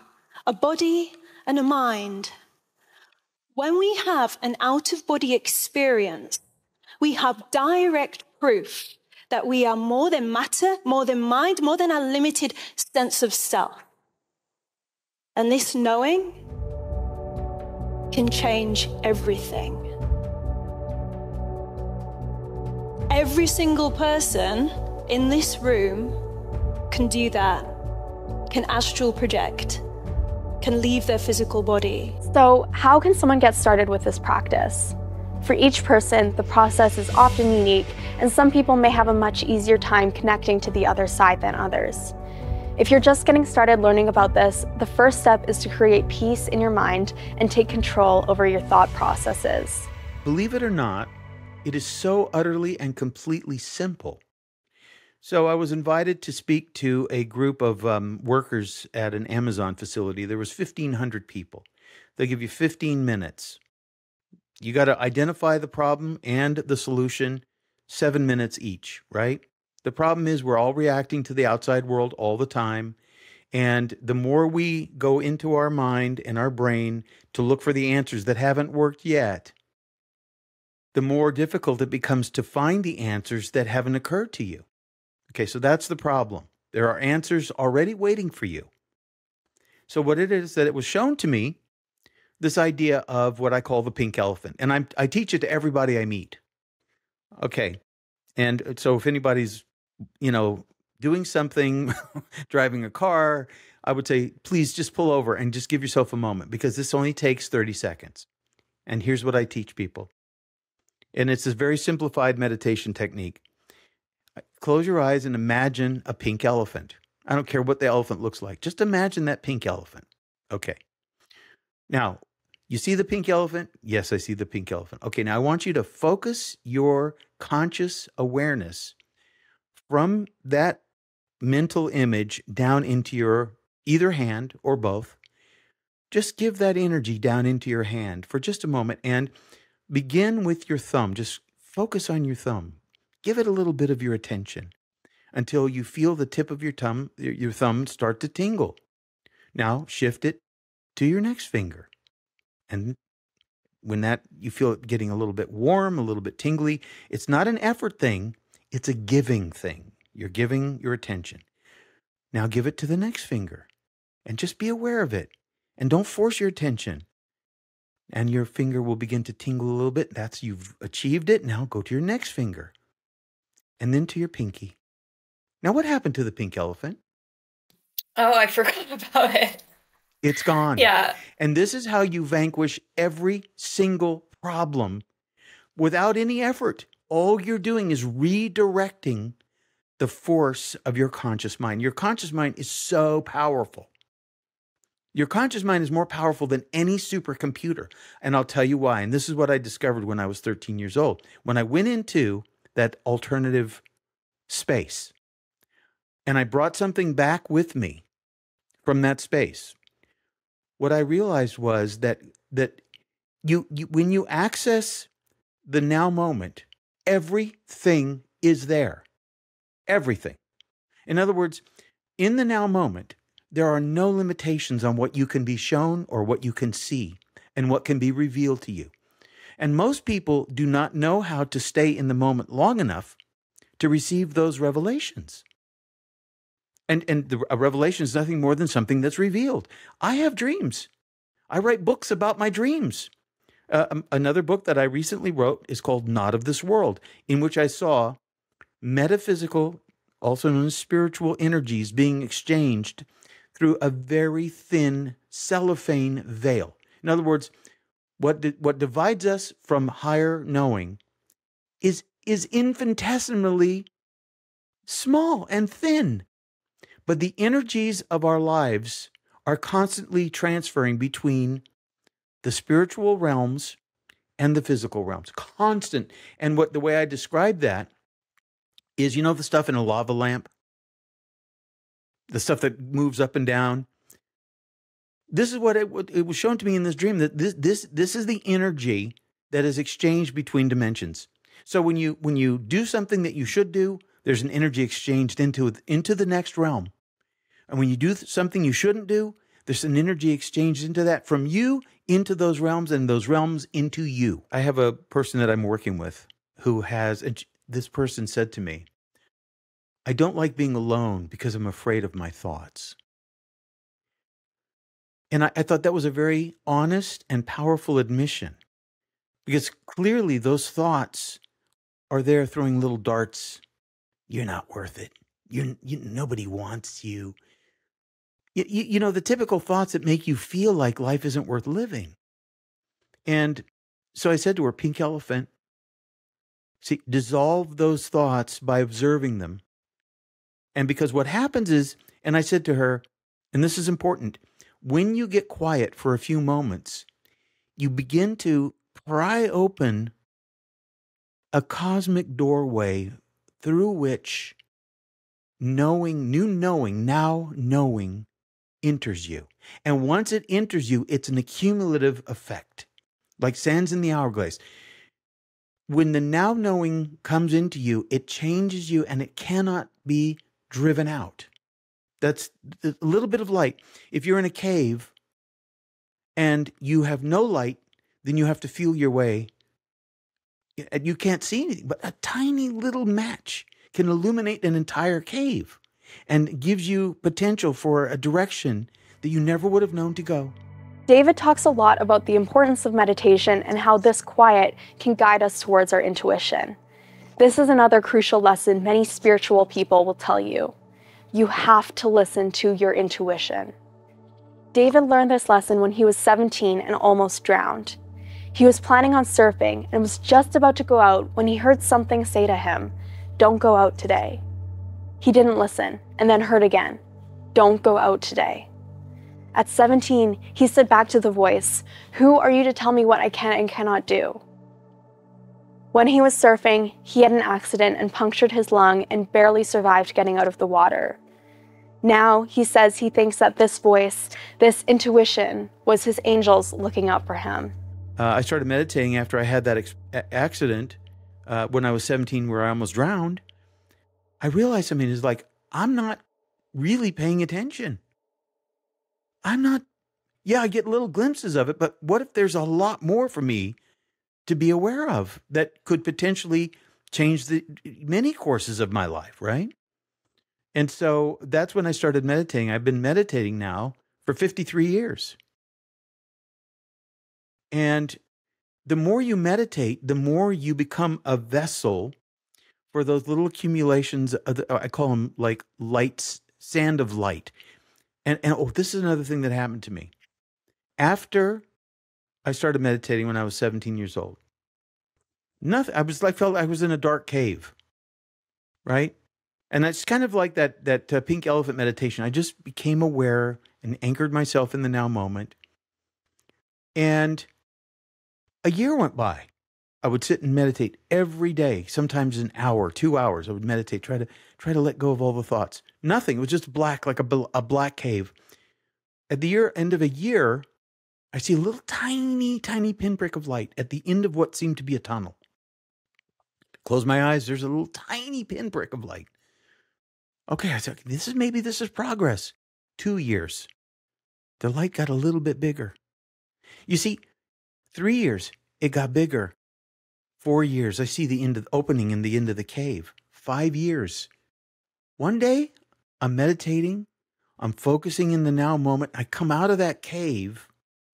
a body and a mind. When we have an out of body experience, we have direct proof that we are more than matter, more than mind, more than our limited sense of self. And this knowing can change everything. Every single person in this room can do that, can astral project, can leave their physical body. So, how can someone get started with this practice? For each person, the process is often unique, and some people may have a much easier time connecting to the other side than others. If you're just getting started learning about this, the first step is to create peace in your mind and take control over your thought processes. Believe it or not, it is so utterly and completely simple. So I was invited to speak to a group of um, workers at an Amazon facility. There was 1,500 people. They give you 15 minutes you got to identify the problem and the solution, seven minutes each, right? The problem is we're all reacting to the outside world all the time. And the more we go into our mind and our brain to look for the answers that haven't worked yet, the more difficult it becomes to find the answers that haven't occurred to you. Okay, so that's the problem. There are answers already waiting for you. So, what it is that it was shown to me this idea of what I call the pink elephant. And I'm, I teach it to everybody I meet. Okay. And uh, so if anybody's, you know, doing something, driving a car, I would say, please just pull over and just give yourself a moment because this only takes 30 seconds. And here's what I teach people. And it's a very simplified meditation technique. Close your eyes and imagine a pink elephant. I don't care what the elephant looks like. Just imagine that pink elephant. Okay. Now, you see the pink elephant? Yes, I see the pink elephant. Okay, now I want you to focus your conscious awareness from that mental image down into your either hand or both. Just give that energy down into your hand for just a moment and begin with your thumb. Just focus on your thumb. Give it a little bit of your attention until you feel the tip of your thumb your thumb start to tingle. Now shift it to your next finger. And when that you feel it getting a little bit warm, a little bit tingly, it's not an effort thing, it's a giving thing. You're giving your attention. Now give it to the next finger and just be aware of it. And don't force your attention. And your finger will begin to tingle a little bit. That's you've achieved it. Now go to your next finger and then to your pinky. Now, what happened to the pink elephant? Oh, I forgot about it. It's gone. Yeah. And this is how you vanquish every single problem without any effort. All you're doing is redirecting the force of your conscious mind. Your conscious mind is so powerful. Your conscious mind is more powerful than any supercomputer. And I'll tell you why. And this is what I discovered when I was 13 years old. When I went into that alternative space and I brought something back with me from that space, what I realized was that that you, you when you access the now moment, everything is there. Everything. In other words, in the now moment, there are no limitations on what you can be shown or what you can see and what can be revealed to you. And most people do not know how to stay in the moment long enough to receive those revelations. And, and the, a revelation is nothing more than something that's revealed. I have dreams. I write books about my dreams. Uh, um, another book that I recently wrote is called Not of This World, in which I saw metaphysical, also known as spiritual energies, being exchanged through a very thin cellophane veil. In other words, what, di- what divides us from higher knowing is, is infinitesimally small and thin. But the energies of our lives are constantly transferring between the spiritual realms and the physical realms. Constant. And what the way I describe that is you know the stuff in a lava lamp? The stuff that moves up and down. This is what it, it was shown to me in this dream that this this this is the energy that is exchanged between dimensions. So when you when you do something that you should do, there's an energy exchanged into into the next realm. And when you do something you shouldn't do, there's an energy exchanged into that from you into those realms and those realms into you. I have a person that I'm working with who has, this person said to me, I don't like being alone because I'm afraid of my thoughts. And I, I thought that was a very honest and powerful admission because clearly those thoughts are there throwing little darts. You're not worth it. You're, you, nobody wants you you, you know, the typical thoughts that make you feel like life isn't worth living. And so I said to her, pink elephant, see, dissolve those thoughts by observing them. And because what happens is, and I said to her, and this is important, when you get quiet for a few moments, you begin to pry open a cosmic doorway through which knowing, new knowing, now knowing enters you. And once it enters you, it's an accumulative effect, like sands in the hourglass. When the now knowing comes into you, it changes you and it cannot be driven out. That's a little bit of light. If you're in a cave and you have no light, then you have to feel your way. And You can't see anything, but a tiny little match can illuminate an entire cave and gives you potential for a direction that you never would have known to go. David talks a lot about the importance of meditation and how this quiet can guide us towards our intuition. This is another crucial lesson many spiritual people will tell you. You have to listen to your intuition. David learned this lesson when he was 17 and almost drowned. He was planning on surfing and was just about to go out when he heard something say to him, Don't go out today. He didn't listen and then heard again, Don't go out today. At 17, he said back to the voice, Who are you to tell me what I can and cannot do? When he was surfing, he had an accident and punctured his lung and barely survived getting out of the water. Now he says he thinks that this voice, this intuition, was his angels looking out for him. Uh, I started meditating after I had that accident uh, when I was 17, where I almost drowned. I realized, I mean, it's like, I'm not really paying attention. I'm not, yeah, I get little glimpses of it, but what if there's a lot more for me to be aware of that could potentially change the many courses of my life, right? And so that's when I started meditating. I've been meditating now for 53 years. And the more you meditate, the more you become a vessel for those little accumulations. Of the, I call them like lights, sand of light. And, and oh, this is another thing that happened to me. After I started meditating when I was 17 years old, nothing, I was like, felt like I was in a dark cave, right? And it's kind of like that, that uh, pink elephant meditation. I just became aware and anchored myself in the now moment. And a year went by. I would sit and meditate every day, sometimes an hour, two hours. I would meditate, try to try to let go of all the thoughts. Nothing. It was just black, like a, a black cave. At the year end of a year, I see a little tiny, tiny pinprick of light at the end of what seemed to be a tunnel. Close my eyes. There's a little tiny pinprick of light. Okay, I said, this is maybe this is progress. Two years. The light got a little bit bigger. You see, Three years, it got bigger. Four years, I see the end of the opening in the end of the cave. Five years. One day, I'm meditating, I'm focusing in the now moment. I come out of that cave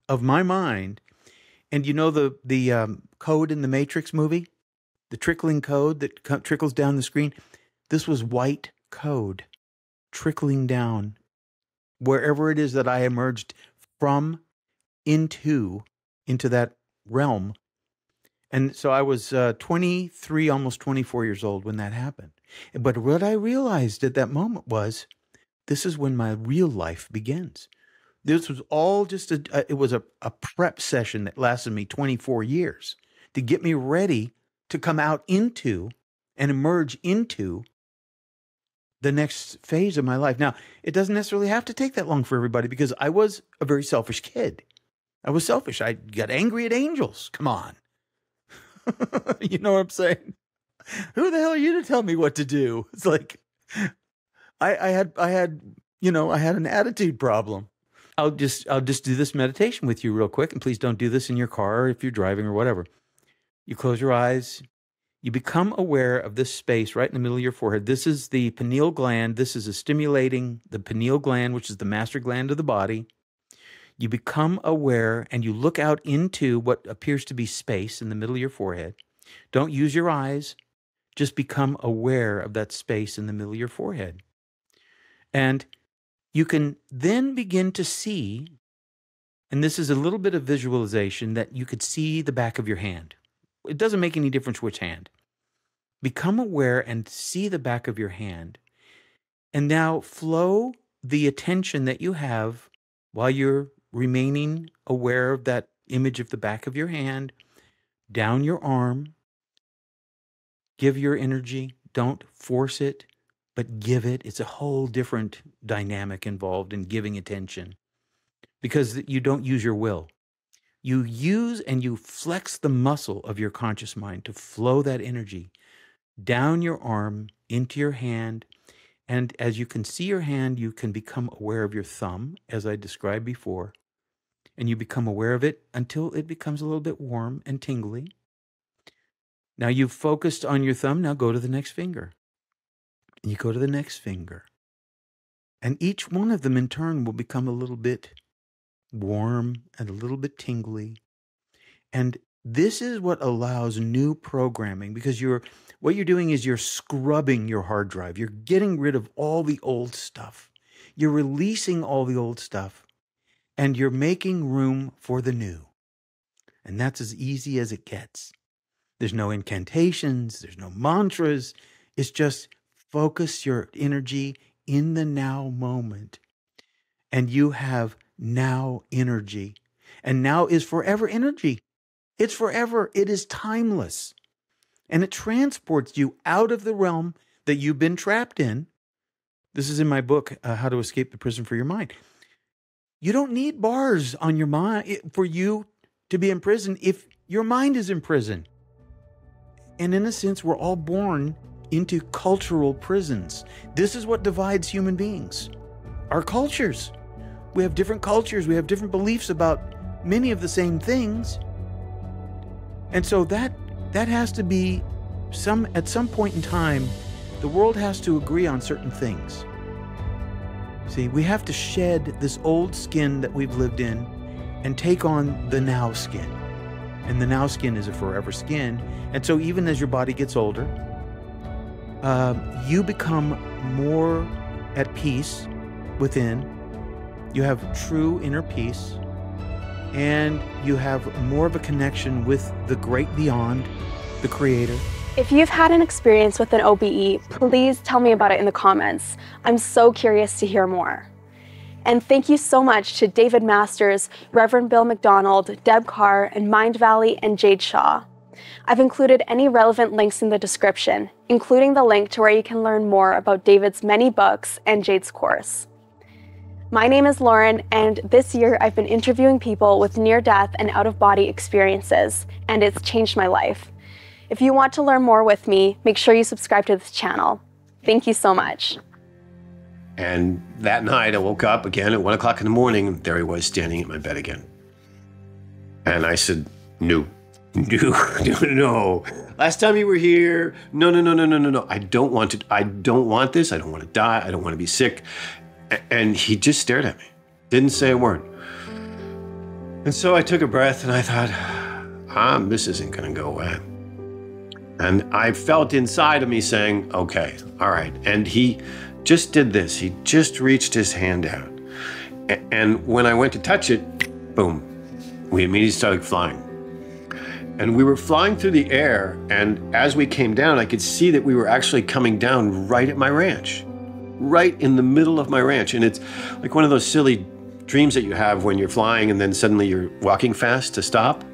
of my mind, and you know the the um, code in the Matrix movie, the trickling code that trickles down the screen. This was white code trickling down wherever it is that I emerged from into into that realm. And so I was uh, 23, almost 24 years old when that happened. But what I realized at that moment was this is when my real life begins. This was all just a, it was a, a prep session that lasted me 24 years to get me ready to come out into and emerge into the next phase of my life. Now, it doesn't necessarily have to take that long for everybody because I was a very selfish kid. I was selfish. I got angry at angels. Come on. you know what I'm saying? Who the hell are you to tell me what to do? It's like I, I had I had you know I had an attitude problem. I'll just I'll just do this meditation with you real quick, and please don't do this in your car if you're driving or whatever. You close your eyes. You become aware of this space right in the middle of your forehead. This is the pineal gland. This is a stimulating the pineal gland, which is the master gland of the body you become aware and you look out into what appears to be space in the middle of your forehead. Don't use your eyes, just become aware of that space in the middle of your forehead. And you can then begin to see, and this is a little bit of visualization, that you could see the back of your hand. It doesn't make any difference which hand. Become aware and see the back of your hand. And now flow the attention that you have while you're remaining aware of that image of the back of your hand, down your arm. Give your energy. Don't force it, but give it. It's a whole different dynamic involved in giving attention because you don't use your will. You use and you flex the muscle of your conscious mind to flow that energy down your arm into your hand. And as you can see your hand, you can become aware of your thumb, as I described before and you become aware of it until it becomes a little bit warm and tingly. Now you've focused on your thumb, now go to the next finger. And you go to the next finger. And each one of them in turn will become a little bit warm and a little bit tingly. And This is what allows new programming because you're what you're doing is you're scrubbing your hard drive. You're getting rid of all the old stuff. You're releasing all the old stuff and you're making room for the new. And that's as easy as it gets. There's no incantations, there's no mantras. It's just focus your energy in the now moment. And you have now energy. And now is forever energy. It's forever, it is timeless. And it transports you out of the realm that you've been trapped in. This is in my book, uh, How to Escape the Prison for Your Mind. You don't need bars on your mind for you to be in prison if your mind is in prison. And in a sense, we're all born into cultural prisons. This is what divides human beings our cultures. We have different cultures, we have different beliefs about many of the same things. And so that that has to be some at some point in time the world has to agree on certain things. See, we have to shed this old skin that we've lived in and take on the now skin. And the now skin is a forever skin. And so, even as your body gets older, uh, you become more at peace within. You have true inner peace. And you have more of a connection with the great beyond, the Creator. If you've had an experience with an OBE, please tell me about it in the comments. I'm so curious to hear more. And thank you so much to David Masters, Reverend Bill McDonald, Deb Carr, and Mindvalley and Jade Shaw. I've included any relevant links in the description, including the link to where you can learn more about David's many books and Jade's course. My name is Lauren, and this year I've been interviewing people with near death and out of body experiences, and it's changed my life. If you want to learn more with me, make sure you subscribe to this channel. Thank you so much. And that night I woke up again at one o'clock in the morning, there he was standing at my bed again. And I said, No, no, no, no. Last time you were here, no, no, no, no, no, no, no. I don't want to, I don't want this. I don't want to die. I don't want to be sick. And he just stared at me, didn't say a word. And so I took a breath and I thought, ah, this isn't going to go away. And I felt inside of me saying, okay, all right. And he just did this. He just reached his hand out. And when I went to touch it, boom, we immediately started flying. And we were flying through the air. And as we came down, I could see that we were actually coming down right at my ranch, right in the middle of my ranch. And it's like one of those silly dreams that you have when you're flying and then suddenly you're walking fast to stop.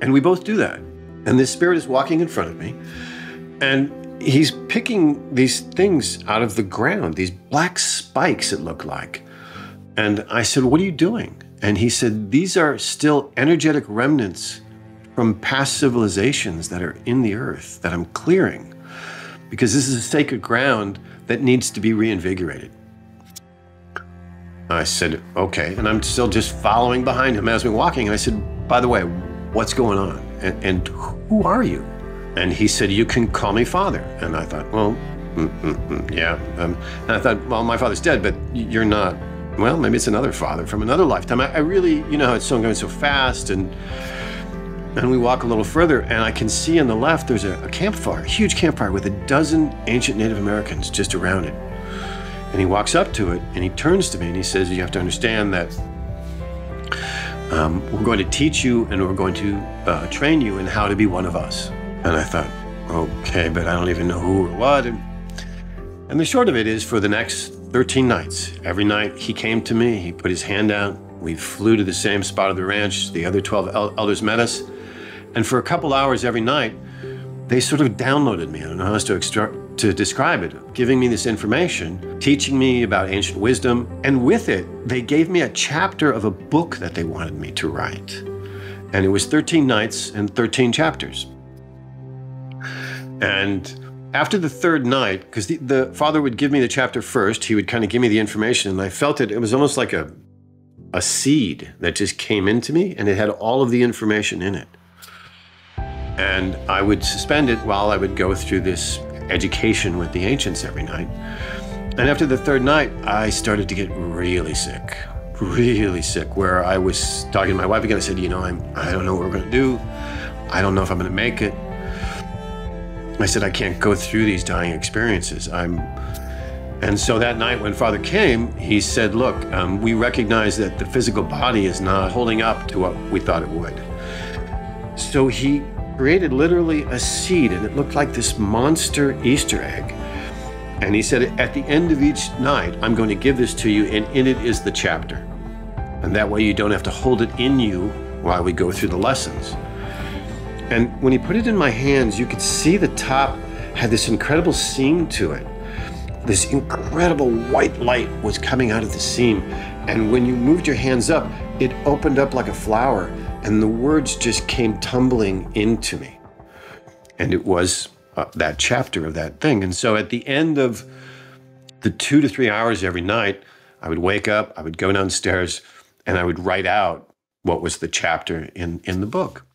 And we both do that. And this spirit is walking in front of me. And he's picking these things out of the ground, these black spikes, it looked like. And I said, What are you doing? And he said, These are still energetic remnants from past civilizations that are in the earth that I'm clearing because this is a sacred ground that needs to be reinvigorated. I said, Okay. And I'm still just following behind him as we're walking. And I said, By the way, what's going on? And, and who are you? And he said, You can call me father. And I thought, Well, mm, mm, mm, yeah. Um, and I thought, Well, my father's dead, but you're not. Well, maybe it's another father from another lifetime. I, I really, you know, how it's so going so fast. And and we walk a little further, and I can see on the left there's a, a campfire, a huge campfire with a dozen ancient Native Americans just around it. And he walks up to it and he turns to me and he says, You have to understand that um, we're going to teach you and we're going to uh, train you in how to be one of us. And I thought, okay, but I don't even know who or what. And, and the short of it is for the next 13 nights, every night he came to me, he put his hand out, we flew to the same spot of the ranch, the other 12 el- elders met us. And for a couple hours every night, they sort of downloaded me. I don't know how else to, to describe it, giving me this information, teaching me about ancient wisdom. And with it, they gave me a chapter of a book that they wanted me to write. And it was 13 nights and 13 chapters. And after the third night, because the, the, father would give me the chapter first, he would kind of give me the information, and I felt it. It was almost like a a seed that just came into me, and it had all of the information in it. And I would suspend it while I would go through this education with the ancients every night. And after the third night, I started to get really sick, really sick, where I was talking to my wife again. I said, You know, I'm, I don't know what we're going to do. I don't know if I'm going to make it. I said, I can't go through these dying experiences. I'm. And so that night when Father came, he said, Look, um, we recognize that the physical body is not holding up to what we thought it would. So he created literally a seed, and it looked like this monster Easter egg. And he said, At the end of each night, I'm going to give this to you, and in it is the chapter. And that way you don't have to hold it in you while we go through the lessons. And when he put it in my hands, you could see the top had this incredible seam to it. This incredible white light was coming out of the seam. And when you moved your hands up, it opened up like a flower, and the words just came tumbling into me. And it was uh, that chapter of that thing. And so at the end of the two to three hours every night, I would wake up, I would go downstairs, and I would write out what was the chapter in, in the book.